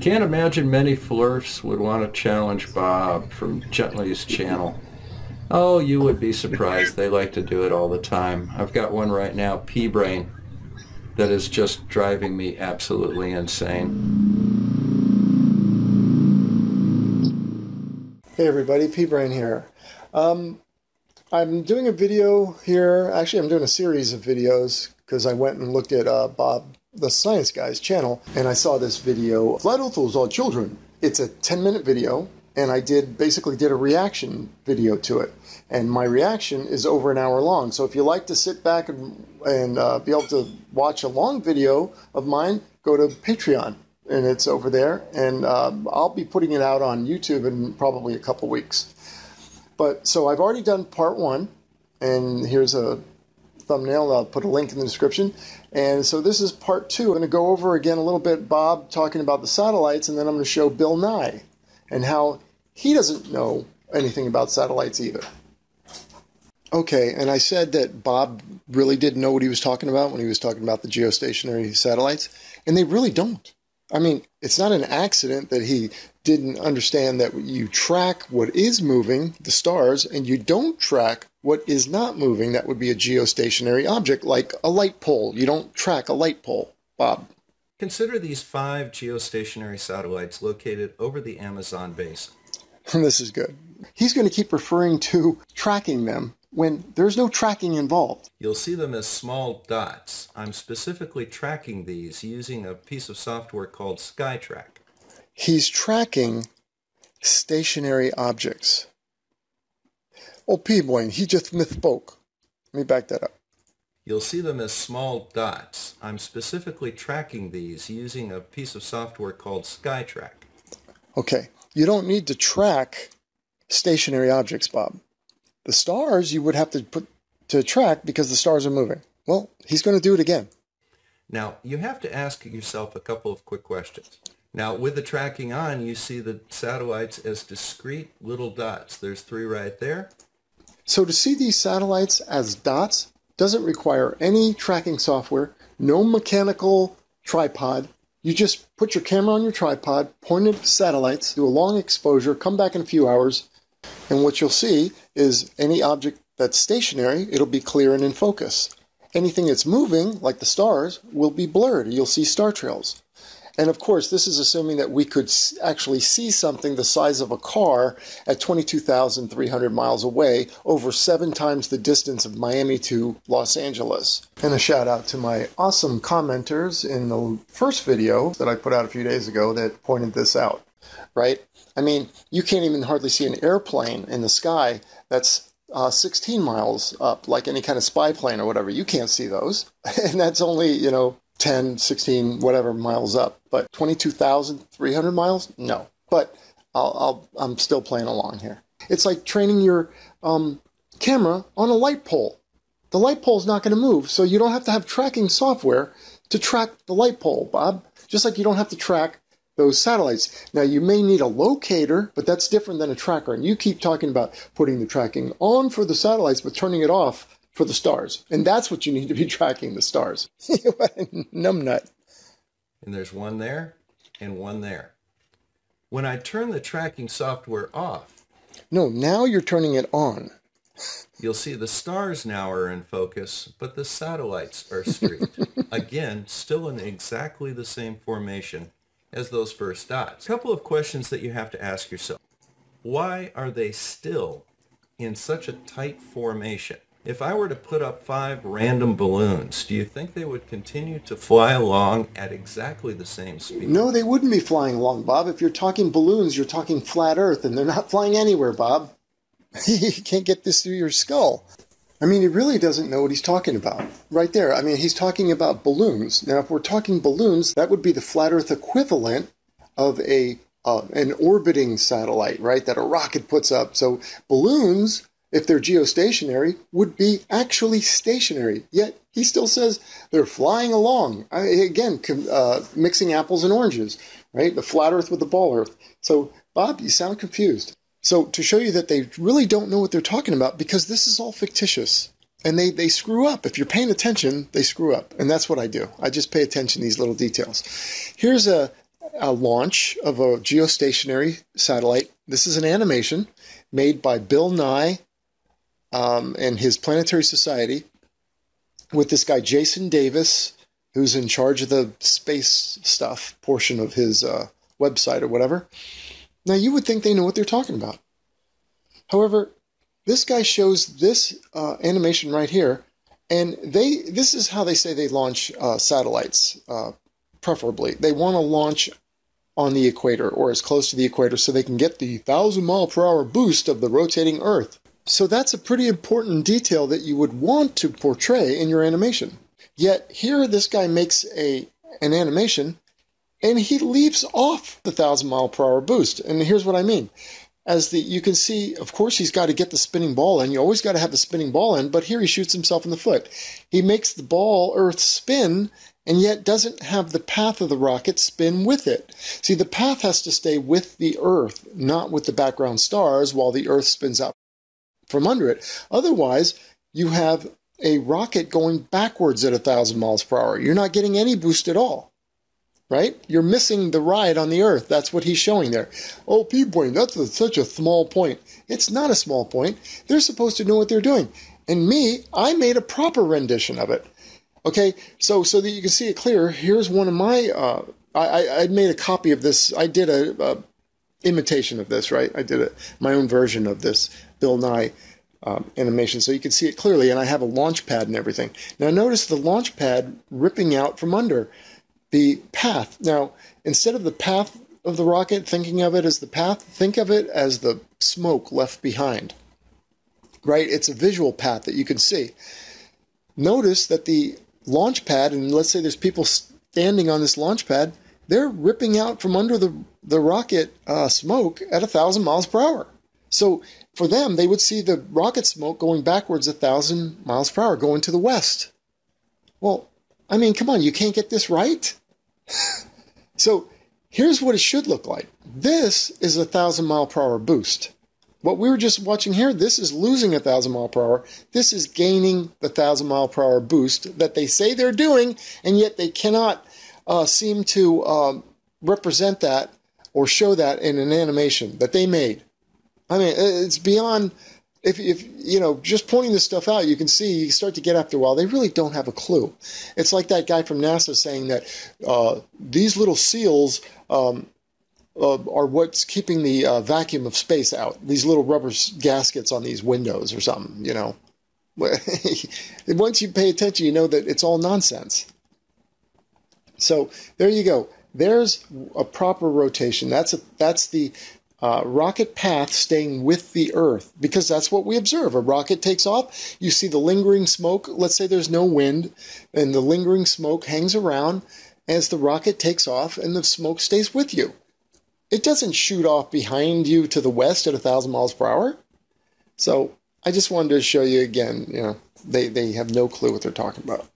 Can't imagine many flerfs would want to challenge Bob from Gently's channel. Oh, you would be surprised. They like to do it all the time. I've got one right now, P-Brane, that is just driving me absolutely insane. Hey everybody, P-Brane here. Um, I'm doing a video here. Actually, I'm doing a series of videos because I went and looked at uh, Bob, the Science Guy's channel, and I saw this video. Flat Earthers All children. It's a 10 minute video, and I did basically did a reaction video to it. And my reaction is over an hour long. So if you like to sit back and, and uh, be able to watch a long video of mine, go to Patreon, and it's over there. And uh, I'll be putting it out on YouTube in probably a couple weeks. But so I've already done part one, and here's a thumbnail. I'll put a link in the description. And so this is part two. I'm going to go over again a little bit Bob talking about the satellites, and then I'm going to show Bill Nye and how he doesn't know anything about satellites either. Okay, and I said that Bob really didn't know what he was talking about when he was talking about the geostationary satellites, and they really don't. I mean, it's not an accident that he didn't understand that you track what is moving, the stars, and you don't track what is not moving. That would be a geostationary object, like a light pole. You don't track a light pole, Bob. Consider these five geostationary satellites located over the Amazon basin. this is good. He's going to keep referring to tracking them when there's no tracking involved. You'll see them as small dots. I'm specifically tracking these using a piece of software called SkyTrack. He's tracking stationary objects. Oh, P-Boy, he just misspoke. Let me back that up. You'll see them as small dots. I'm specifically tracking these using a piece of software called SkyTrack. Okay, you don't need to track stationary objects, Bob. The stars you would have to put to track because the stars are moving. Well, he's going to do it again. Now, you have to ask yourself a couple of quick questions. Now, with the tracking on, you see the satellites as discrete little dots. There's three right there. So to see these satellites as dots doesn't require any tracking software, no mechanical tripod. You just put your camera on your tripod, point it at satellites, do a long exposure, come back in a few hours, and what you'll see is any object that's stationary, it'll be clear and in focus. Anything that's moving, like the stars, will be blurred. You'll see star trails. And of course, this is assuming that we could actually see something the size of a car at 22,300 miles away, over seven times the distance of Miami to Los Angeles. And a shout out to my awesome commenters in the first video that I put out a few days ago that pointed this out, right? I mean, you can't even hardly see an airplane in the sky that's uh, 16 miles up, like any kind of spy plane or whatever. You can't see those. And that's only, you know, 10, 16, whatever miles up. But 22,300 miles? No. But I'll, i am still playing along here. It's like training your um, camera on a light pole. The light pole is not going to move, so you don't have to have tracking software to track the light pole, Bob. Just like you don't have to track those satellites. Now, you may need a locator, but that's different than a tracker. And you keep talking about putting the tracking on for the satellites, but turning it off for the stars. And that's what you need to be tracking the stars. Numbnut. And there's one there and one there. When I turn the tracking software off. No, now you're turning it on. You'll see the stars now are in focus, but the satellites are streaked. Again, still in exactly the same formation as those first dots. A couple of questions that you have to ask yourself. Why are they still in such a tight formation? If I were to put up five random balloons, do you think they would continue to fly along at exactly the same speed? No, they wouldn't be flying along, Bob. If you're talking balloons, you're talking flat Earth, and they're not flying anywhere, Bob. you can't get this through your skull. I mean, he really doesn't know what he's talking about. Right there. I mean, he's talking about balloons. Now, if we're talking balloons, that would be the flat Earth equivalent of a uh, an orbiting satellite, right? That a rocket puts up. So balloons if they're geostationary, would be actually stationary. Yet he still says they're flying along. I, again, uh, mixing apples and oranges, right? The flat Earth with the ball Earth. So, Bob, you sound confused. So, to show you that they really don't know what they're talking about, because this is all fictitious. And they, they screw up. If you're paying attention, they screw up. And that's what I do. I just pay attention to these little details. Here's a a launch of a geostationary satellite. This is an animation made by Bill Nye um, and his Planetary Society with this guy Jason Davis, who's in charge of the space stuff portion of his uh, website or whatever. Now, you would think they know what they're talking about. However, this guy shows this uh, animation right here, and they this is how they say they launch uh, satellites. Uh, preferably, they want to launch on the equator or as close to the equator so they can get the thousand mile per hour boost of the rotating Earth. So that's a pretty important detail that you would want to portray in your animation. Yet here, this guy makes a an animation, and he leaves off the thousand mile per hour boost. And here's what I mean: as the you can see, of course, he's got to get the spinning ball in. You always got to have the spinning ball in, but here he shoots himself in the foot. He makes the ball Earth spin, and yet doesn't have the path of the rocket spin with it. See, the path has to stay with the Earth, not with the background stars, while the Earth spins out from under it. Otherwise, you have a rocket going backwards at a thousand miles per hour. You're not getting any boost at all right? You're missing the ride on the Earth. That's what he's showing there. Oh, P-point, that's a, such a small point. It's not a small point. They're supposed to know what they're doing. And me, I made a proper rendition of it. Okay, so so that you can see it clear, here's one of my. Uh, I I made a copy of this. I did a, a imitation of this, right? I did a, my own version of this Bill Nye um, animation, so you can see it clearly. And I have a launch pad and everything. Now notice the launch pad ripping out from under the path. Now, instead of the path of the rocket, thinking of it as the path, think of it as the smoke left behind. Right? It's a visual path that you can see. Notice that the launch pad, and let's say there's people standing on this launch pad, they're ripping out from under the, the rocket uh, smoke at a thousand miles per hour. So for them, they would see the rocket smoke going backwards a thousand miles per hour, going to the west. Well, I mean, come on, you can't get this right? so here's what it should look like. This is a thousand mile per hour boost. What we were just watching here, this is losing a thousand mile per hour. This is gaining the thousand mile per hour boost that they say they're doing, and yet they cannot uh, seem to uh, represent that or show that in an animation that they made. I mean, it's beyond if, if you know just pointing this stuff out, you can see you start to get after a while. They really don't have a clue. It's like that guy from NASA saying that uh, these little seals um, uh, are what's keeping the uh, vacuum of space out. These little rubber gaskets on these windows or something. You know, once you pay attention, you know that it's all nonsense. So there you go. There's a proper rotation. That's a that's the uh, rocket path staying with the Earth because that's what we observe. A rocket takes off, you see the lingering smoke. Let's say there's no wind, and the lingering smoke hangs around as the rocket takes off, and the smoke stays with you. It doesn't shoot off behind you to the west at a thousand miles per hour. So I just wanted to show you again. You know, they they have no clue what they're talking about.